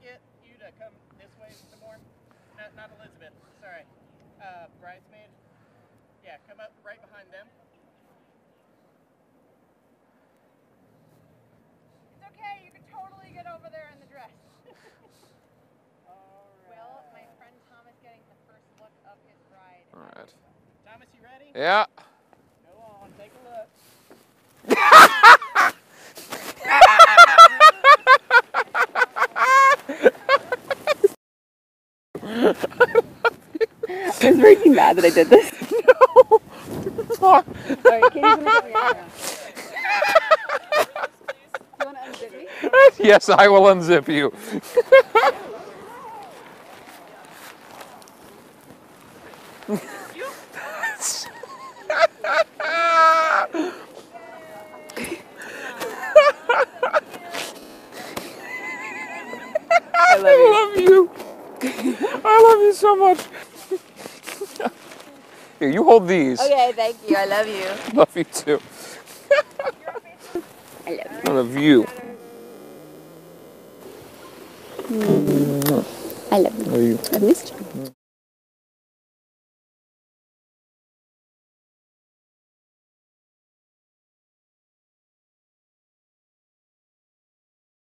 to come this way some more? Not, not Elizabeth. Sorry. Uh, bridesmaid. Yeah, come up right behind them. It's okay. You can totally get over there in the dress. Will, my friend Thomas getting the first look of his bride. All right. Thomas, you ready? Yeah. I was really mad that I did this. Fuck. Sorry, Katie's gonna get me out now. Do you want to unzip me? yes, I will unzip you. I love I love you. I love you so much. Here, you hold these. Okay, thank you. I love you. Love you too. I love I love you. you. I love you. I've missed you.